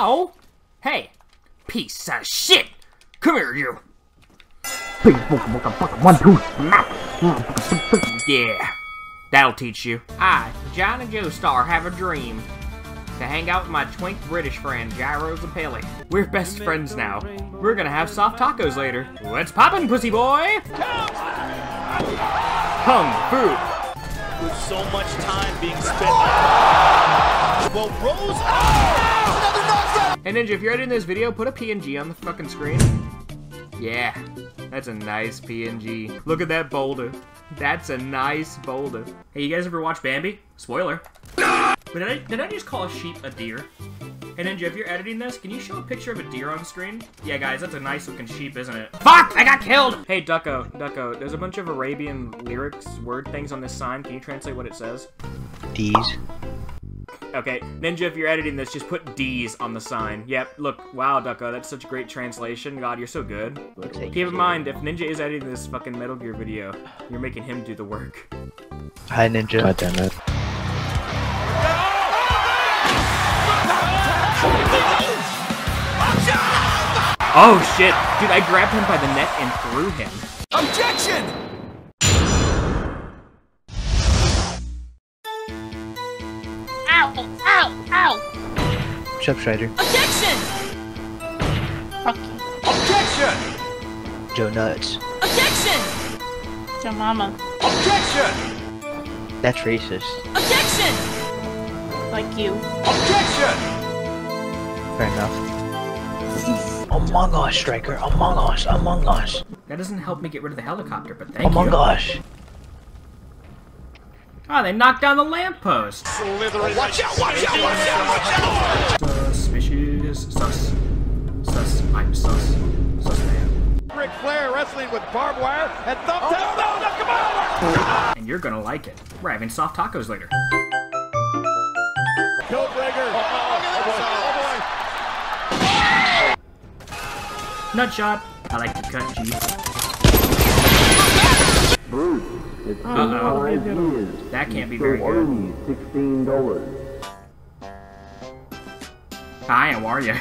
Ow! Hey, piece of shit! Come here, you! One, two. Yeah, that'll teach you. I, Jonathan Joestar, have a dream. To hang out with my twink British friend, Gyros and We're best friends now. We're gonna have soft tacos later. What's poppin', pussy boy? Hung Fu. with so much time being spent. Well, Rose. Hey Ninja, if you're editing this video, put a PNG on the fucking screen. Yeah, that's a nice PNG. Look at that boulder. That's a nice boulder. Hey, you guys ever watch Bambi? Spoiler. But did I, did I just call a sheep a deer? Hey Ninja, if you're editing this, can you show a picture of a deer on screen? Yeah, guys, that's a nice looking sheep, isn't it? Fuck! I got killed! Hey, Ducko, Ducko, there's a bunch of Arabian lyrics, word things on this sign. Can you translate what it says? D's. Okay, Ninja, if you're editing this, just put D's on the sign. Yep, look, wow, Ducko, that's such a great translation. God, you're so good. take Keep in mind, if Ninja is editing this fucking Metal Gear video, you're making him do the work. Hi, Ninja. God damn it. Oh shit! Dude, I grabbed him by the neck and threw him. Ow! Ow! Ow! What's up, Strider? Objection! Fuck you. Objection! Joe Nuts. Objection! Your mama. Objection! That's racist. Objection! Like you. Objection! Fair enough. Among Us, Stryker. Among Us. Among Us. That doesn't help me get rid of the helicopter, but thank Among you. Us. Oh, they knocked down the lamppost. Watch out! Watch out! Watch out! Watch out! Suspicious. Sus. Sus. I'm sus. Sus man. Ric Flair wrestling with barbed wire and thumbtacks. Oh, no, no, come on! And you're gonna like it. We're having soft tacos later. Killbreaker. Oh, oh, oh, oh Nut shot. I like to cut G. Uh-oh. That can't be very good. Sixteen dollars. Hi, how are you?